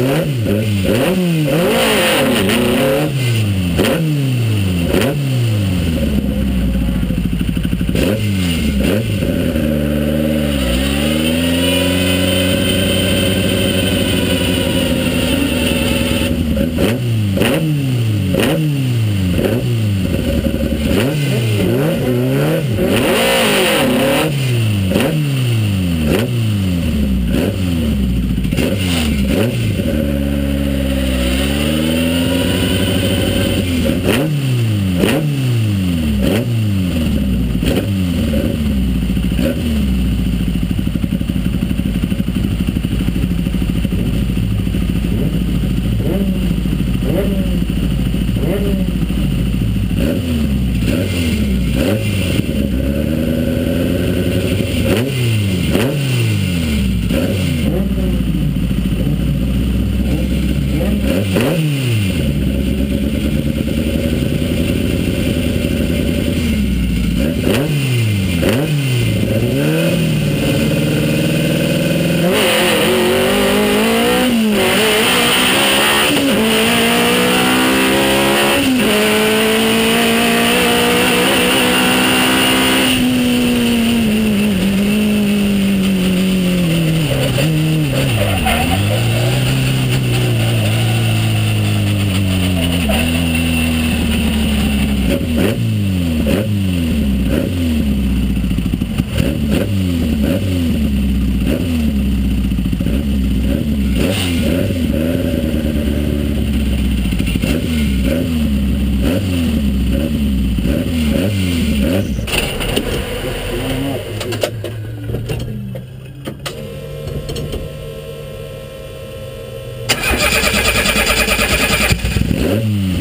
dun dun dun dun Yeah. Yes. Mm-hmm.